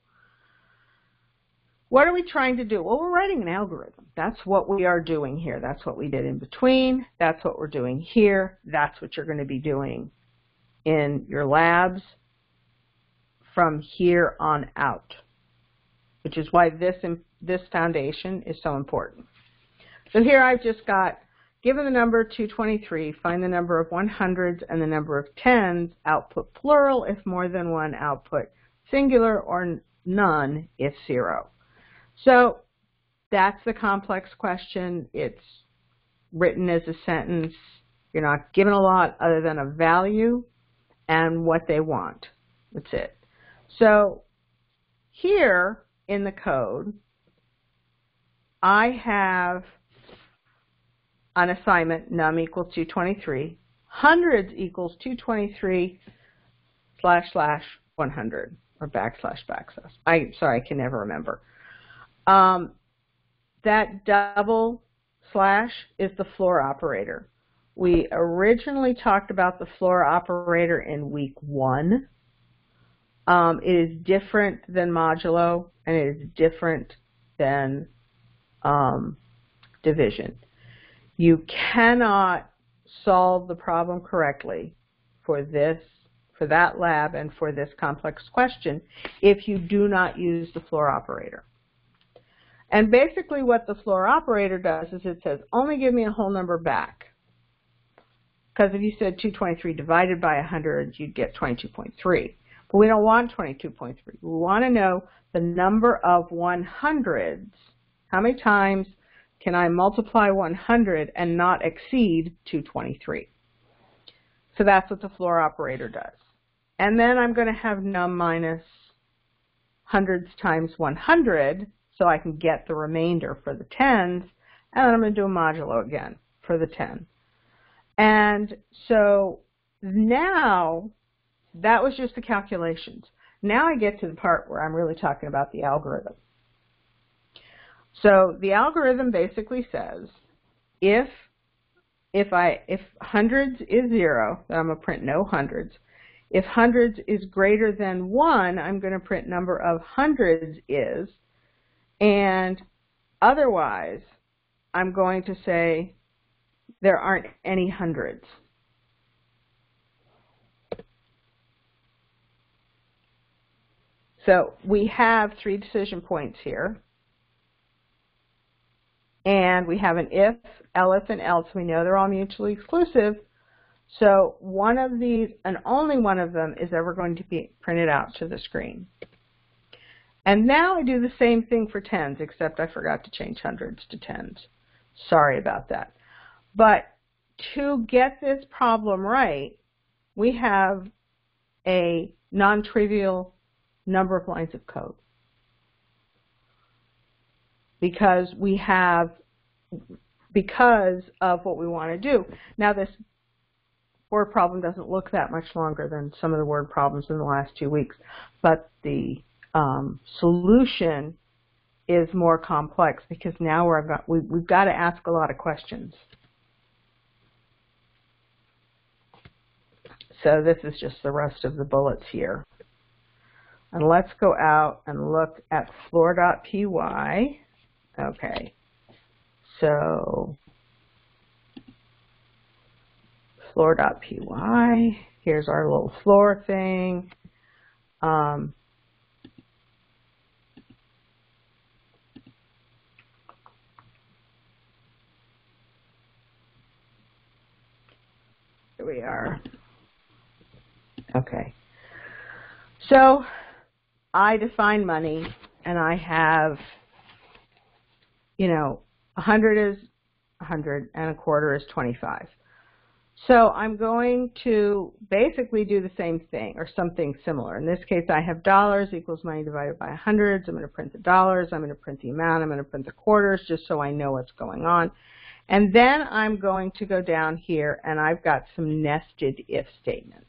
what are we trying to do? Well, we're writing an algorithm. That's what we are doing here. That's what we did in between. That's what we're doing here. That's what you're going to be doing in your labs from here on out, which is why this, this foundation is so important. So here I've just got, given the number 223, find the number of 100s and the number of 10s, output plural if more than one output singular or none if zero. So that's the complex question. It's written as a sentence. You're not given a lot other than a value and what they want. That's it. So here in the code, I have an assignment num equals 223, hundreds equals 223 slash slash 100 or backslash backslash. I sorry, I can never remember. Um, that double slash is the floor operator. We originally talked about the floor operator in week one. Um, it is different than modulo, and it is different than um, division. You cannot solve the problem correctly for this, for that lab and for this complex question if you do not use the floor operator. And basically what the floor operator does is it says, only give me a whole number back. Because if you said 223 divided by 100, you'd get 22.3. But we don't want 22.3. We want to know the number of 100s. How many times can I multiply 100 and not exceed 223? So that's what the floor operator does. And then I'm going to have num minus hundreds times 100 so I can get the remainder for the tens. And then I'm going to do a modulo again for the 10. And so now that was just the calculations. Now I get to the part where I'm really talking about the algorithm. So the algorithm basically says if if I if hundreds is zero, then I'm gonna print no hundreds. If hundreds is greater than one, I'm going to print number of hundreds is, and otherwise, I'm going to say there aren't any hundreds. So we have three decision points here. And we have an if, elif, and else. We know they're all mutually exclusive. So one of these, and only one of them, is ever going to be printed out to the screen. And now I do the same thing for tens, except I forgot to change hundreds to tens. Sorry about that. But to get this problem right, we have a non-trivial number of lines of code. Because we have, because of what we want to do. Now this word problem doesn't look that much longer than some of the word problems in the last two weeks, but the um, solution is more complex because now we're we've got to ask a lot of questions. So this is just the rest of the bullets here. And let's go out and look at floor.py. Okay, so floor.py. Here's our little floor thing. Um, here we are. Okay. So I define money and I have, you know, 100 is 100 and a quarter is 25. So I'm going to basically do the same thing or something similar. In this case, I have dollars equals money divided by hundreds. I'm going to print the dollars. I'm going to print the amount. I'm going to print the quarters just so I know what's going on. And then I'm going to go down here and I've got some nested if statements.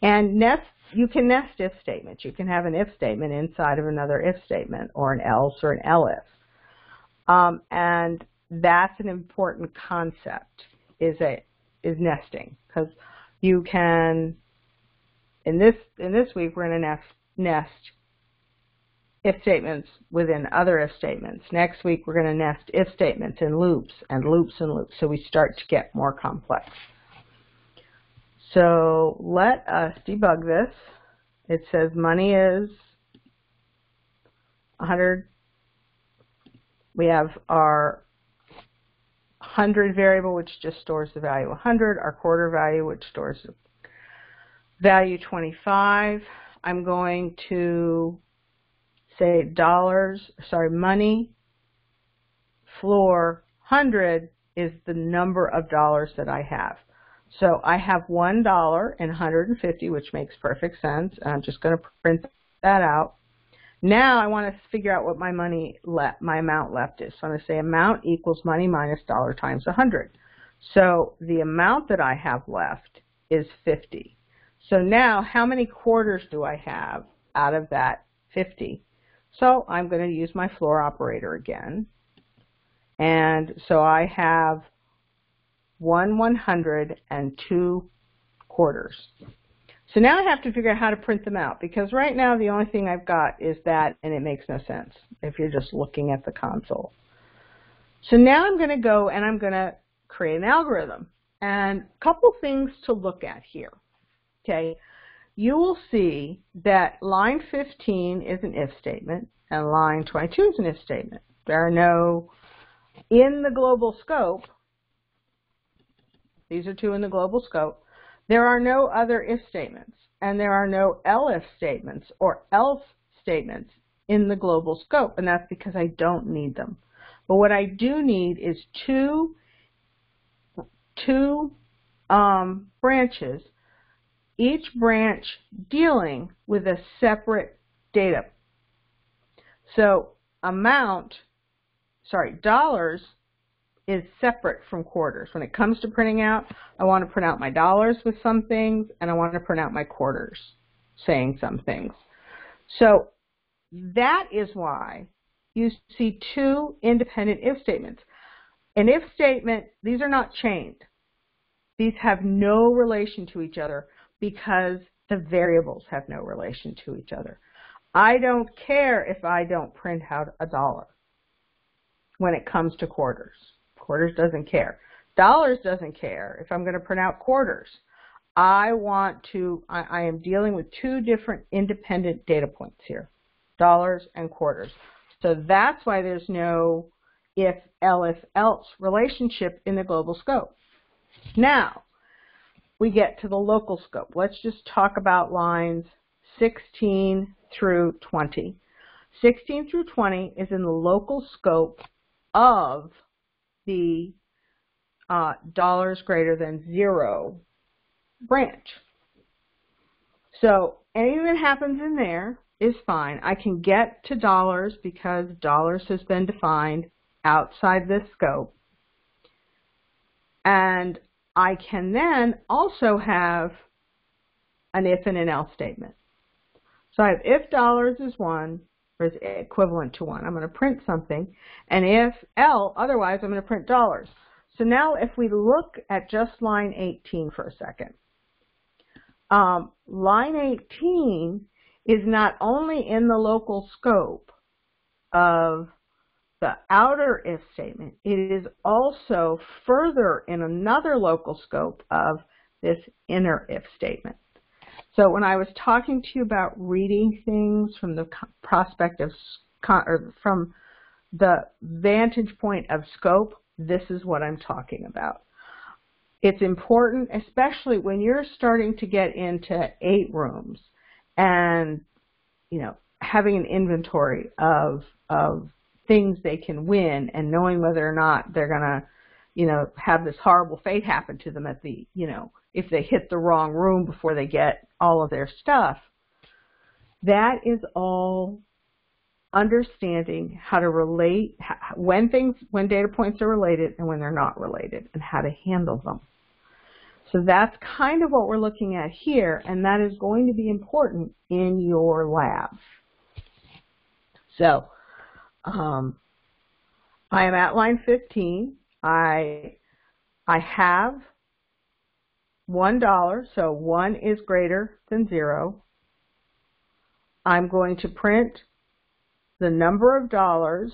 And nest, you can nest if statements. You can have an if statement inside of another if statement or an else or an elif. Um, and that's an important concept is a is nesting because you can in this in this week we're going to nest nest if statements within other if statements. Next week we're going to nest if statements in loops and loops and loops so we start to get more complex. So let us debug this. It says money is 100. We have our 100 variable, which just stores the value 100, our quarter value, which stores the value 25. I'm going to say dollars, sorry, money, floor, 100 is the number of dollars that I have. So I have $1 and 150, which makes perfect sense. I'm just going to print that out. Now I want to figure out what my money left, my amount left is. So I'm going to say amount equals money minus dollar times 100. So the amount that I have left is 50. So now how many quarters do I have out of that 50? So I'm going to use my floor operator again. And so I have one one hundred and two quarters. So now I have to figure out how to print them out because right now the only thing I've got is that and it makes no sense if you're just looking at the console. So now I'm going to go and I'm going to create an algorithm. And a couple things to look at here. Okay, you will see that line 15 is an if statement and line 22 is an if statement. There are no, in the global scope, these are two in the global scope, there are no other if statements and there are no elif statements or else statements in the global scope, and that's because I don't need them. But what I do need is two, two um, branches, each branch dealing with a separate data. So amount, sorry, dollars is separate from quarters. When it comes to printing out, I want to print out my dollars with some things, and I want to print out my quarters saying some things. So that is why you see two independent if statements. An if statement, these are not chained. These have no relation to each other because the variables have no relation to each other. I don't care if I don't print out a dollar when it comes to quarters. Quarters doesn't care. Dollars doesn't care if I'm going to print out quarters. I want to, I, I am dealing with two different independent data points here, dollars and quarters. So that's why there's no if, elif, else relationship in the global scope. Now, we get to the local scope. Let's just talk about lines 16 through 20. 16 through 20 is in the local scope of the uh, dollars greater than zero branch. So anything that happens in there is fine. I can get to dollars because dollars has been defined outside this scope. And I can then also have an if and an else statement. So I have if dollars is 1 or is equivalent to 1, I'm going to print something. And if L, otherwise I'm going to print dollars. So now if we look at just line 18 for a second. Um, line 18 is not only in the local scope of the outer if statement, it is also further in another local scope of this inner if statement. So when I was talking to you about reading things from the prospect of, or from the vantage point of scope, this is what I'm talking about. It's important, especially when you're starting to get into eight rooms and you know having an inventory of of things they can win and knowing whether or not they're gonna you know have this horrible fate happen to them at the you know if they hit the wrong room before they get all of their stuff that is all understanding how to relate when things when data points are related and when they're not related and how to handle them so that's kind of what we're looking at here, and that is going to be important in your lab. So um, I am at line 15. I, I have $1, so 1 is greater than 0. I'm going to print the number of dollars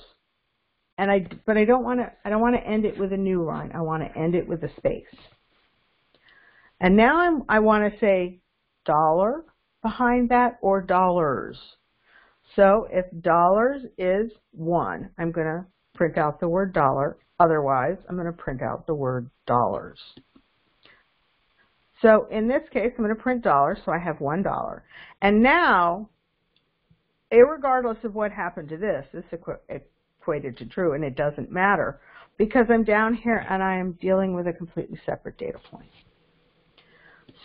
and I but I don't want to I don't want to end it with a new line. I want to end it with a space. And now I'm, I want to say dollar behind that or dollars. So if dollars is 1, I'm going to print out the word dollar. Otherwise, I'm going to print out the word dollars. So in this case, I'm going to print dollars, so I have $1. And now, regardless of what happened to this, this equ equated to true, and it doesn't matter, because I'm down here and I am dealing with a completely separate data point.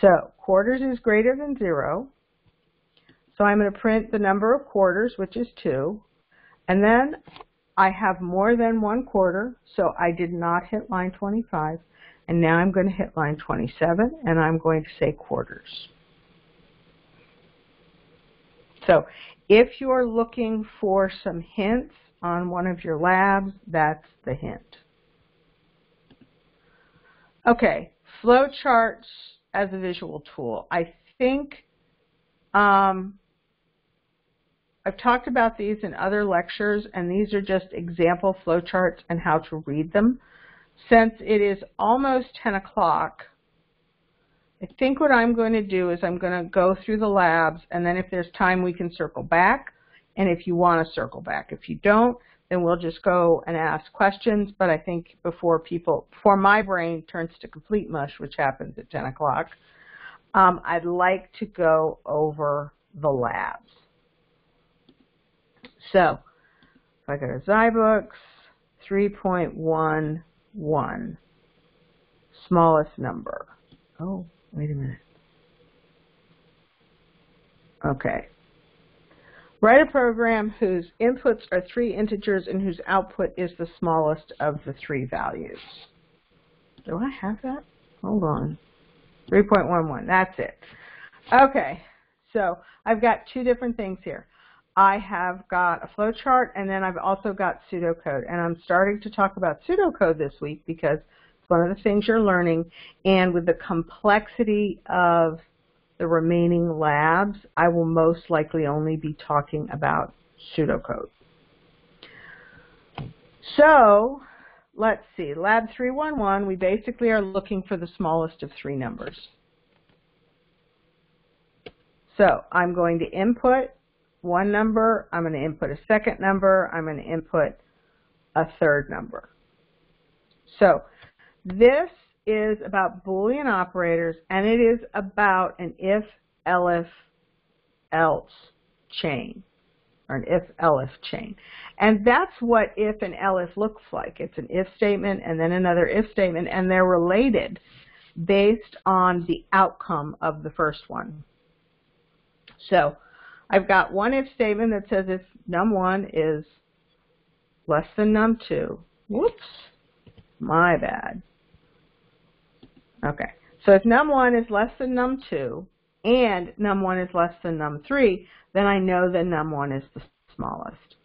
So quarters is greater than 0. So I'm going to print the number of quarters, which is 2. And then I have more than one quarter, so I did not hit line 25. And now I'm going to hit line 27, and I'm going to say quarters. So if you're looking for some hints on one of your labs, that's the hint. Okay, flowcharts as a visual tool. I think um, I've talked about these in other lectures, and these are just example flowcharts and how to read them. Since it is almost 10 o'clock, I think what I'm going to do is I'm going to go through the labs, and then if there's time, we can circle back. And if you want to circle back, if you don't, then we'll just go and ask questions. But I think before people, before my brain turns to complete mush, which happens at 10 o'clock, um, I'd like to go over the labs. So if I go to zyBooks, 3.11, smallest number. Oh, wait a minute. Okay. Write a program whose inputs are three integers and whose output is the smallest of the three values. Do I have that? Hold on. 3.11, that's it. Okay, so I've got two different things here. I have got a flowchart and then I've also got pseudocode. And I'm starting to talk about pseudocode this week because it's one of the things you're learning. And with the complexity of the remaining labs, I will most likely only be talking about pseudocode. So let's see, lab 311, we basically are looking for the smallest of three numbers. So I'm going to input one number, I'm going to input a second number, I'm going to input a third number. So this is about Boolean operators, and it is about an if, elif, else chain, or an if, elif chain. And that's what if and elif looks like. It's an if statement and then another if statement, and they're related based on the outcome of the first one. So I've got one if statement that says if num1 is less than num2, whoops, my bad. Okay, so if num1 is less than num2 and num1 is less than num3, then I know that num1 is the smallest.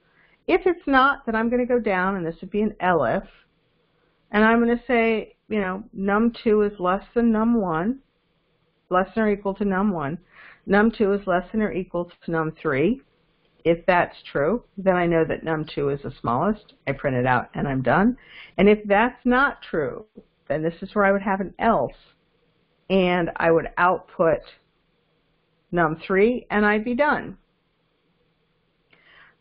If it's not, then I'm going to go down, and this would be an elif, and I'm going to say, you know, num2 is less than num1, less than or equal to num1. Num2 is less than or equal to num3. If that's true, then I know that num2 is the smallest. I print it out and I'm done. And if that's not true, then this is where I would have an else, and I would output num3, and I'd be done.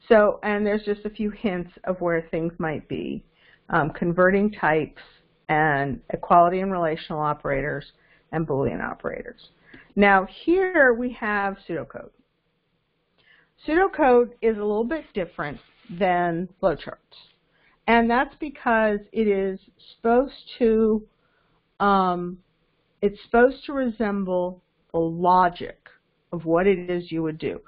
So, and there's just a few hints of where things might be. Um, converting types and equality and relational operators and Boolean operators. Now here we have pseudocode. Pseudocode is a little bit different than flowcharts. And that's because it is supposed to, um, it's supposed to resemble the logic of what it is you would do.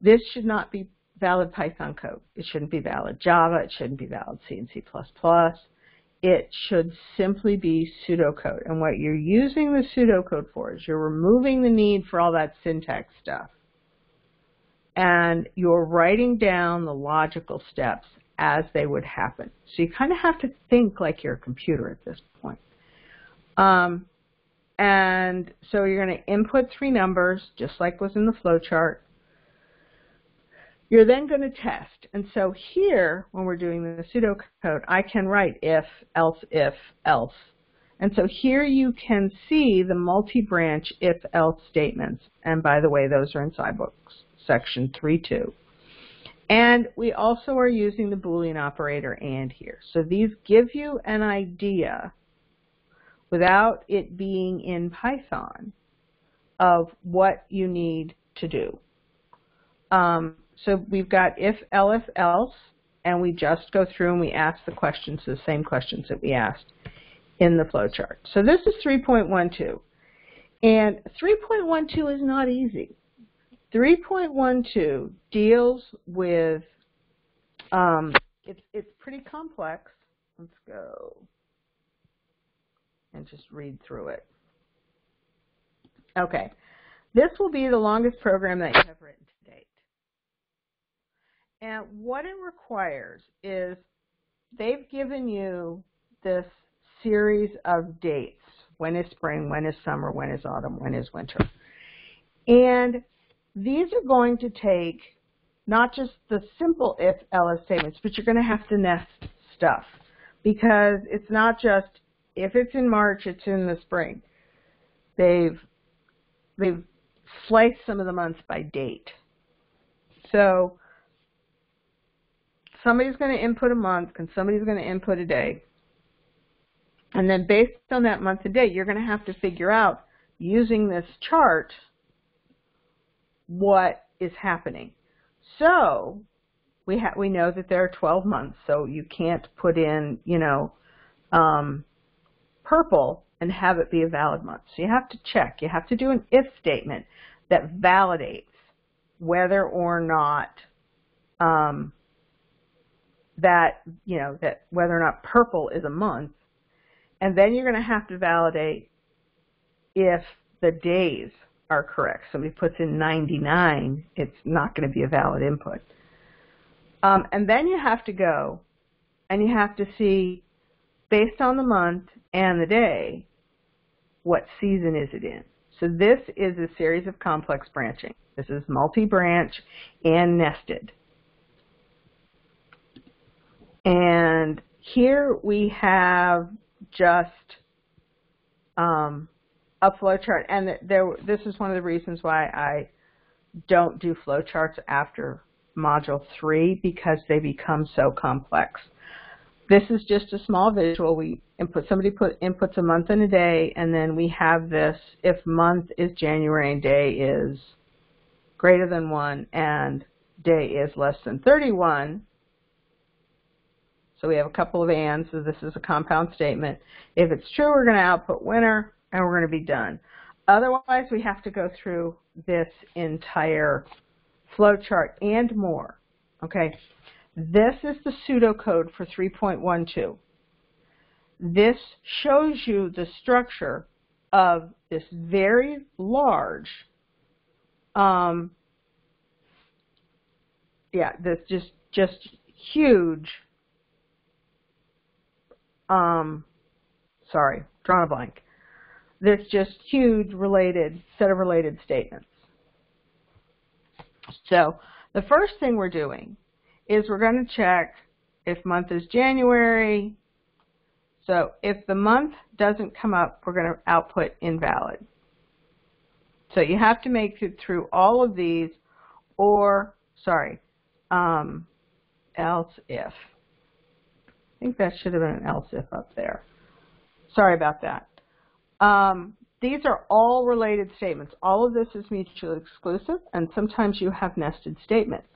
This should not be valid Python code. It shouldn't be valid Java. It shouldn't be valid C and C++. It should simply be pseudocode. And what you're using the pseudocode for is you're removing the need for all that syntax stuff. And you're writing down the logical steps as they would happen. So you kind of have to think like you're a computer at this point. Um, and so you're going to input three numbers, just like was in the flowchart. You're then going to test. And so here, when we're doing the pseudocode, I can write if, else, if, else. And so here you can see the multi-branch if-else statements. And by the way, those are in zyBooks, section 3.2. And we also are using the Boolean operator and here. So these give you an idea without it being in Python of what you need to do. Um, so we've got if, elif, else, and we just go through and we ask the questions, the same questions that we asked in the flowchart. So this is 3.12. And 3.12 is not easy. 3.12 deals with, um, it's, it's pretty complex. Let's go and just read through it. Okay. This will be the longest program that you have written to date. And what it requires is they've given you this series of dates. When is spring? When is summer? When is autumn? When is winter? And these are going to take not just the simple if else statements, but you're going to have to nest stuff because it's not just if it's in March, it's in the spring. They've they've sliced some of the months by date. So somebody's going to input a month and somebody's going to input a day. And then based on that month and day, you're going to have to figure out using this chart what is happening. So we ha- we know that there are 12 months, so you can't put in, you know, um, purple and have it be a valid month. So you have to check. You have to do an if statement that validates whether or not um, that, you know, that whether or not purple is a month. And then you're going to have to validate if the days are correct. Somebody puts in 99, it's not going to be a valid input. Um, and then you have to go and you have to see, based on the month and the day, what season is it in. So this is a series of complex branching. This is multi-branch and nested. And here we have just um, a flowchart, and there, this is one of the reasons why I don't do flowcharts after Module 3 because they become so complex. This is just a small visual. We input somebody put inputs a month and a day, and then we have this if month is January and day is greater than 1 and day is less than 31. So we have a couple of ands, so this is a compound statement. If it's true, we're going to output winner, and we're going to be done. Otherwise, we have to go through this entire flowchart and more. Okay, this is the pseudocode for 3.12. This shows you the structure of this very large, um, yeah, this just just huge. Um, sorry, drawn a blank. This just huge related set of related statements. So the first thing we're doing is we're going to check if month is January. So if the month doesn't come up, we're going to output invalid. So you have to make it through all of these or, sorry, um, else if. I think that should have been an else if up there. Sorry about that. Um, these are all related statements. All of this is mutually exclusive, and sometimes you have nested statements.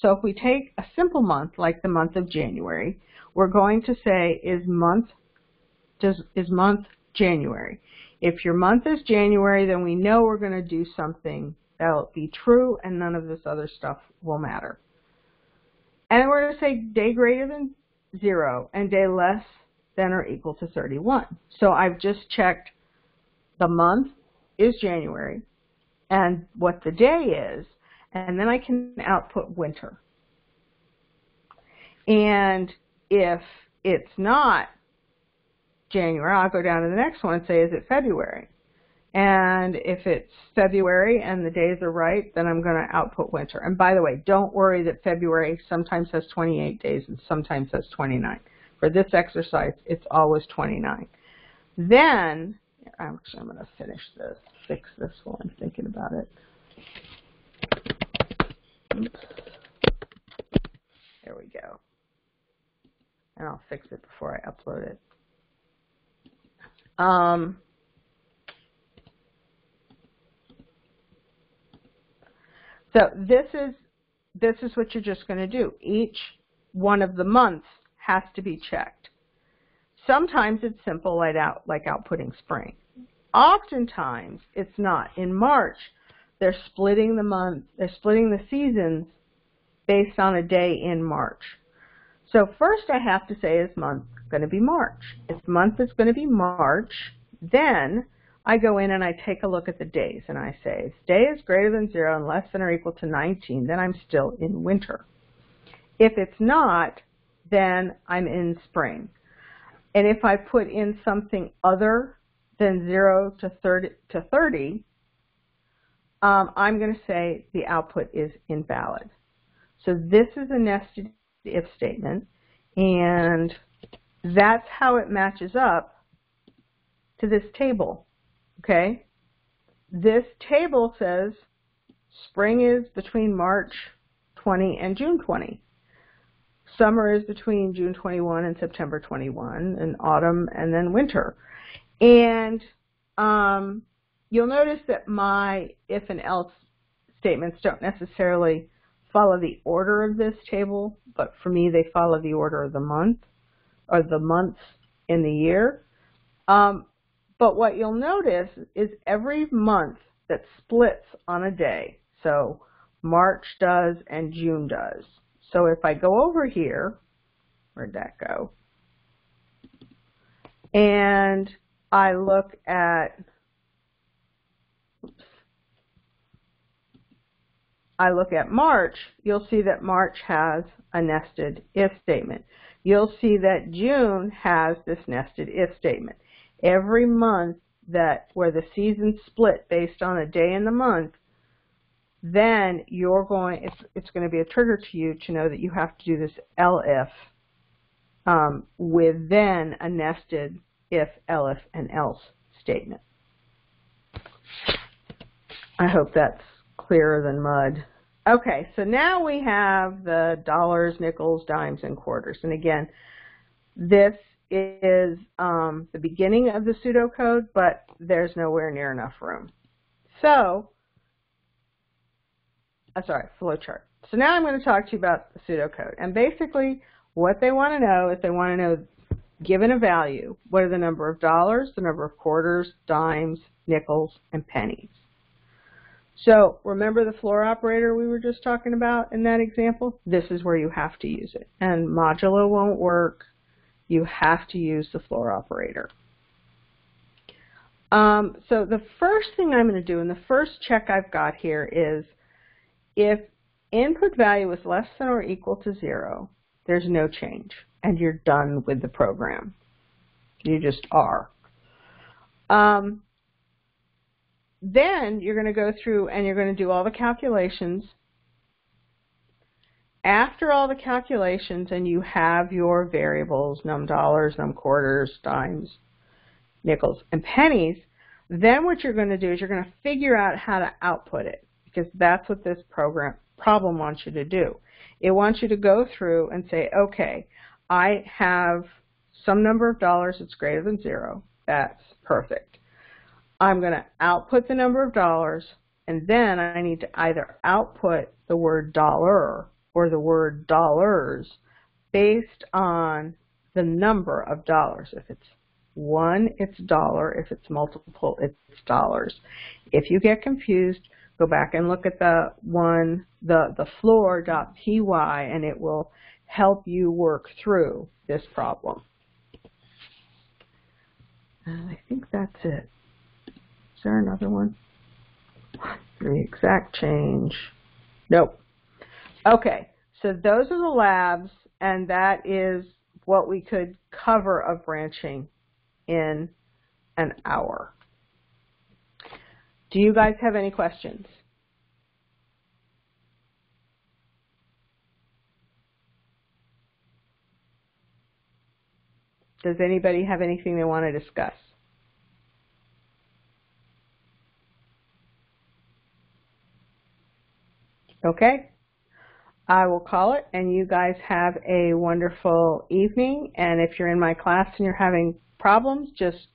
So if we take a simple month, like the month of January, we're going to say, is month, does, is month January? If your month is January, then we know we're going to do something that'll be true, and none of this other stuff will matter. And we're going to say day greater than 0 and day less than or equal to 31. So I've just checked the month is January and what the day is, and then I can output winter. And if it's not January, I'll go down to the next one and say, is it February? And if it's February and the days are right, then I'm going to output winter. And by the way, don't worry that February sometimes has 28 days and sometimes has 29. For this exercise, it's always 29. Then actually, I'm going to finish this, fix this while I'm thinking about it. Oops. There we go. And I'll fix it before I upload it. Um, so this is this is what you're just going to do. Each one of the months has to be checked. Sometimes it's simple like out like outputting spring. Oftentimes it's not. In March, they're splitting the month, they're splitting the seasons based on a day in March. So first I have to say is month going to be March. If month is going to be March, then I go in and I take a look at the days and I say, if day is greater than 0 and less than or equal to 19, then I'm still in winter. If it's not, then I'm in spring. And if I put in something other than 0 to 30, to 30 um, I'm going to say the output is invalid. So this is a nested if statement, and that's how it matches up to this table, okay? This table says spring is between March 20 and June 20. Summer is between June 21 and September 21, and autumn and then winter. And um, you'll notice that my if and else statements don't necessarily follow the order of this table, but for me they follow the order of the month or the months in the year. Um, but what you'll notice is every month that splits on a day, so March does and June does. So if I go over here, where'd that go? And I look at, oops, I look at March, you'll see that March has a nested if statement. You'll see that June has this nested if statement. Every month that where the season's split based on a day in the month, then you're going, it's, it's going to be a trigger to you to know that you have to do this elif um, with then a nested if, elif, and else statement. I hope that's clearer than mud. Okay, so now we have the dollars, nickels, dimes, and quarters. And again, this is um, the beginning of the pseudocode, but there's nowhere near enough room. So, uh, sorry, flowchart. So now I'm going to talk to you about the pseudocode. And basically, what they want to know is they want to know, given a value, what are the number of dollars, the number of quarters, dimes, nickels, and pennies. So remember the floor operator we were just talking about in that example? This is where you have to use it. And modulo won't work. You have to use the floor operator. Um, so the first thing I'm going to do, and the first check I've got here is if input value is less than or equal to zero, there's no change, and you're done with the program. You just are. Um, then you're going to go through and you're going to do all the calculations. After all the calculations and you have your variables, num dollars, num quarters, dimes, nickels, and pennies, then what you're going to do is you're going to figure out how to output it because that's what this program problem wants you to do. It wants you to go through and say, okay, I have some number of dollars that's greater than zero. That's perfect. I'm going to output the number of dollars, and then I need to either output the word dollar or the word dollars based on the number of dollars. If it's one, it's dollar. If it's multiple, it's dollars. If you get confused, go back and look at the one, the, the floor.py, and it will help you work through this problem. And I think that's it. Is there another one? The exact change. Nope. Okay, so those are the labs, and that is what we could cover of branching in an hour. Do you guys have any questions? Does anybody have anything they want to discuss? Okay? I will call it, and you guys have a wonderful evening. And if you're in my class and you're having problems, just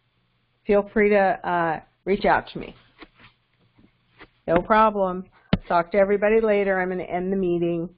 feel free to uh, reach out to me. No problem. Talk to everybody later. I'm going to end the meeting.